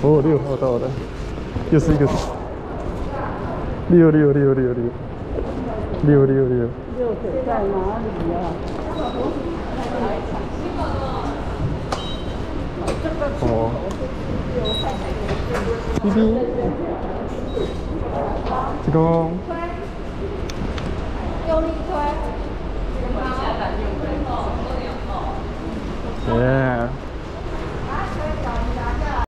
哦，六号到了，又是一个。六六六六六。六六六，六水在哪里啊？哦，B B，这个。用力推。耶。